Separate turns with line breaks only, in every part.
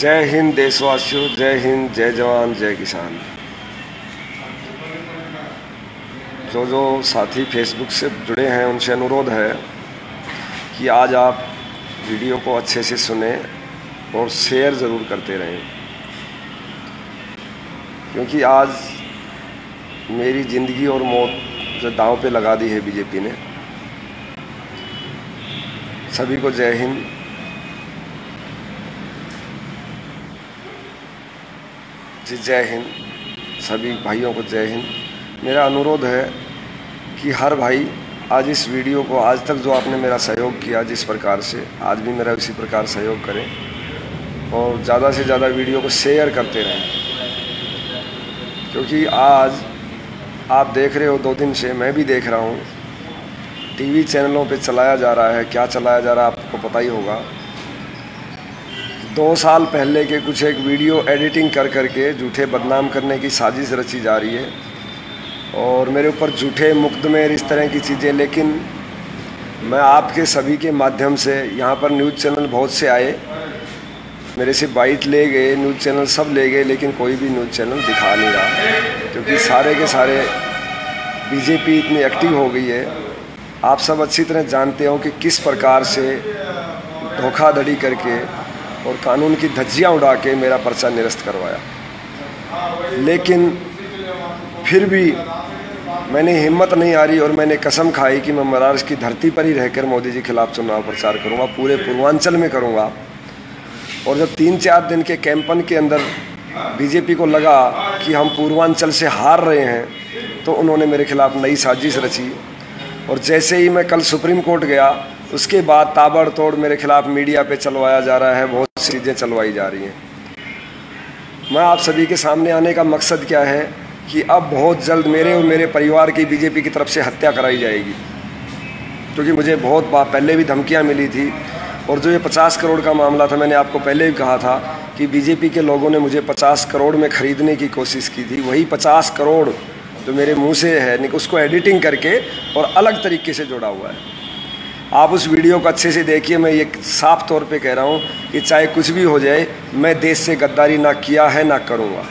जय हिंद देशवासियों, जय हिंद, जय जवान, जय किसान। जो जो साथी फेसबुक से जुड़े हैं, उनसे अनुरोध है कि आज आप वीडियो को अच्छे से सुने और शेयर ज़रूर करते रहें। क्योंकि आज मेरी ज़िंदगी और मौत जो दांव पे लगा दी है बीजेपी ने। सभी को जय हिंद। जी, जय हिंद। सभी भाइयों को जय हिंद। मेरा अनुरोध है कि हर भाई आज इस वीडियो को आज तक जो आपने मेरा सहयोग किया, जिस प्रकार से आज भी मेरा इसी प्रकार सहयोग करें और ज़्यादा से ज़्यादा वीडियो को शेयर करते रहें। क्योंकि आज आप देख रहे हो, दो दिन से मैं भी देख रहा हूँ। टीवी चैनलों पे चलाया जा रहा है, क्या चलाया जा रहा है, आपको पता ही होगा। दो साल पहले के कुछ एक वीडियो एडिटिंग कर करके झूठे बदनाम करने की साजिश रची जा रही है। और मेरे ऊपर झूठे मुकदमे इस तरह की चीज़ें। लेकिन मैं आपके सभी के माध्यम से यहाँ पर न्यूज़ चैनल बहुत से आए। मेरे से बाइट ले गए, न्यूज़ चैनल सब ले गए, लेकिन कोई भी न्यूज़ चैनल दिखा नहीं रहा। क्योंकि सारे के सारे बीजेपी इतनी एक्टिव हो गई है। आप सब अच्छी तरह जानते हो कि किस प्रकार से धोखाधड़ी करके और कानून की धज्जियाँ उड़ा के मेरा पर्चा निरस्त करवाया। लेकिन फिर भी मैंने हिम्मत नहीं रही और मैंने कसम खाई कि मैं महाराष्ट्र की धरती पर ही रहकर मोदी जी के खिलाफ चुनाव प्रचार करूँगा, पूरे पूर्वांचल में करूँगा। और जब तीन चार दिन के कैंपन के अंदर बीजेपी को लगा कि हम पूर्वांचल से हार रहे हैं तो उन्होंने मेरे खिलाफ नई साजिश रची। और जैसे ही मैं कल सुप्रीम कोर्ट गया उसके बाद ताबड़तोड़ मेरे खिलाफ मीडिया पे चलवाया जा रहा है, बहुत सी चीज़ें चलवाई जा रही हैं। मैं आप सभी के सामने आने का मकसद क्या है कि अब बहुत जल्द मेरे और मेरे परिवार की बीजेपी की तरफ़ से हत्या कराई जाएगी। क्योंकि मुझे बहुत पहले भी धमकियाँ मिली थी और जो ये पचास करोड़ का मामला था, मैंने आपको पहले भी कहा था कि बीजेपी के लोगों ने मुझे पचास करोड़ में ख़रीदने की कोशिश की थी। वही पचास करोड़ जो मेरे मुँह से है उसको एडिटिंग करके और अलग तरीके से जोड़ा हुआ है। आप उस वीडियो को अच्छे से देखिए, मैं ये साफ़ तौर पे कह रहा हूँ कि चाहे कुछ भी हो जाए, मैं देश से गद्दारी ना किया है, ना करूँगा।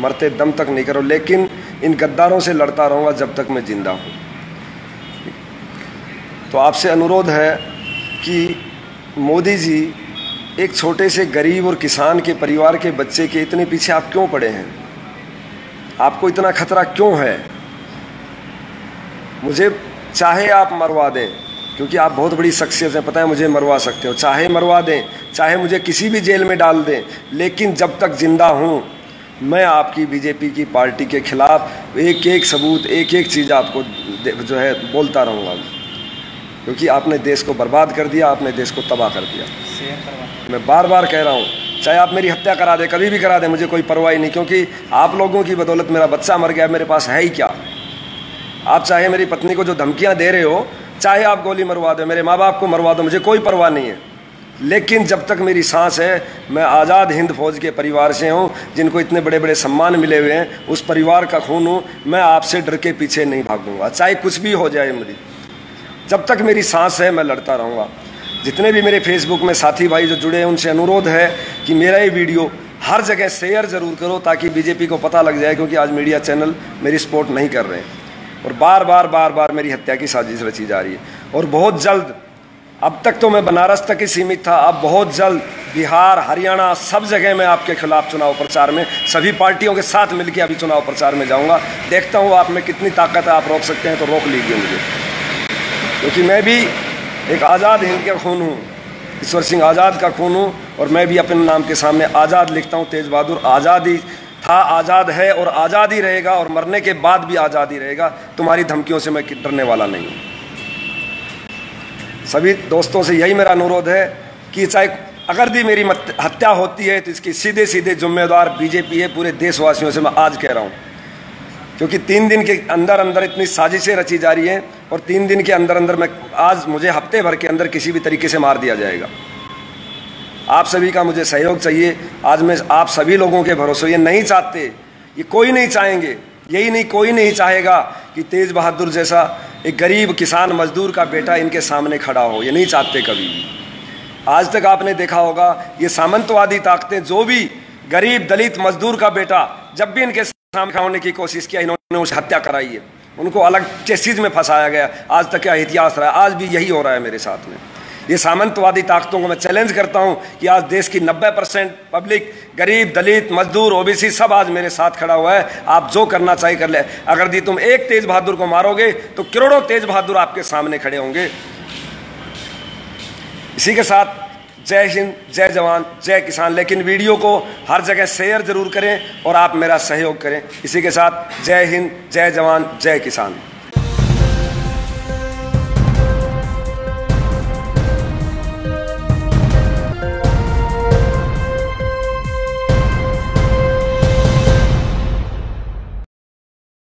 मरते दम तक नहीं करूँ, लेकिन इन गद्दारों से लड़ता रहूँगा जब तक मैं ज़िंदा हूँ। तो आपसे अनुरोध है कि मोदी जी, एक छोटे से गरीब और किसान के परिवार के बच्चे के इतने पीछे आप क्यों पड़े हैं? आपको इतना खतरा क्यों है? मुझे चाहे आप मरवा दें क्योंकि आप बहुत बड़ी शख्सियत हैं, पता है मुझे मरवा सकते हो। चाहे मरवा दें, चाहे मुझे किसी भी जेल में डाल दें, लेकिन जब तक ज़िंदा हूँ, मैं आपकी बीजेपी की पार्टी के खिलाफ एक एक सबूत एक एक चीज़ आपको जो है बोलता रहूँगा। क्योंकि आपने देश को बर्बाद कर दिया, आपने देश को तबाह कर दिया। मैं बार बार कह रहा हूँ, चाहे आप मेरी हत्या करा दें, कभी भी करा दें, मुझे कोई परवाही नहीं, क्योंकि आप लोगों की बदौलत मेरा बच्चा मर गया, मेरे पास है ही क्या? आप चाहे मेरी पत्नी को जो धमकियाँ दे रहे हो चाहे आप गोली मरवा दो, मेरे माँ बाप को मरवा दो, मुझे कोई परवाह नहीं है। लेकिन जब तक मेरी सांस है, मैं आज़ाद हिंद फौज के परिवार से हूँ, जिनको इतने बड़े बड़े सम्मान मिले हुए हैं, उस परिवार का खून हूँ, मैं आपसे डर के पीछे नहीं भागूँगा। चाहे कुछ भी हो जाए मेरी। जब तक मेरी सांस है, मैं लड़ता रहूँगा। जितने भी मेरे फेसबुक में साथी भाई जो जुड़े हैं, उनसे अनुरोध है कि मेरा ये वीडियो हर जगह शेयर ज़रूर करो, ताकि बीजेपी को पता लग जाए, क्योंकि आज मीडिया चैनल मेरी सपोर्ट नहीं कर रहे हैं। और बार बार बार बार मेरी हत्या की साजिश रची जा रही है। और बहुत जल्द, अब तक तो मैं बनारस तक ही सीमित था, अब बहुत जल्द बिहार, हरियाणा, सब जगह मैं आपके खिलाफ चुनाव प्रचार में, सभी पार्टियों के साथ मिलकर अभी चुनाव प्रचार में जाऊँगा। देखता हूँ आप में कितनी ताकत है, आप रोक सकते हैं तो रोक लीजिए मुझे। क्योंकि मैं भी एक आज़ाद हिंद का खून हूँ, ईश्वर सिंह आज़ाद का खून हूँ, और मैं भी अपने नाम के सामने आज़ाद लिखता हूँ, तेज बहादुर आज़ाद ही था आज़ाद है और आज़ाद ही रहेगा और मरने के बाद भी आज़ाद ही रहेगा। तुम्हारी धमकियों से मैं डरने वाला नहीं हूँ। सभी दोस्तों से यही मेरा अनुरोध है कि चाहे अगर भी मेरी हत्या होती है तो इसकी सीधे सीधे जिम्मेदार बीजेपी है, पूरे देशवासियों से मैं आज कह रहा हूँ। क्योंकि तीन दिन के अंदर अंदर इतनी साजिशें रची जा रही हैं और तीन दिन के अंदर अंदर मैं आज मुझे हफ़्ते भर के अंदर किसी भी तरीके से मार दिया जाएगा। आप सभी का मुझे सहयोग चाहिए। आज मैं आप सभी लोगों के भरोसे, ये नहीं चाहते, ये कोई नहीं चाहेंगे, यही नहीं, कोई नहीं चाहेगा कि तेज बहादुर जैसा एक गरीब किसान मजदूर का बेटा इनके सामने खड़ा हो। ये नहीं चाहते कभी भी। आज तक आपने देखा होगा, ये सामंतवादी ताकतें, जो भी गरीब दलित मजदूर का बेटा जब भी इनके सामने होने की कोशिश किया, इन्होंने उस हत्या कराई है। उनको अलग किस चीज़ में फंसाया गया। आज तक क्या इतिहास रहा, आज भी यही हो रहा है मेरे साथ में। ये सामंतवादी ताकतों को मैं चैलेंज करता हूँ कि आज देश की 90 परसेंट पब्लिक गरीब, दलित, मजदूर, ओबीसी सब आज मेरे साथ खड़ा हुआ है। आप जो करना चाहिए कर ले। अगर दी तुम एक तेज बहादुर को मारोगे तो करोड़ों तेज बहादुर आपके सामने खड़े होंगे। इसी के साथ जय हिंद, जय जवान, जय किसान। लेकिन वीडियो को हर जगह शेयर ज़रूर करें और आप मेरा सहयोग करें। इसी के साथ जय हिंद, जय जवान, जय किसान।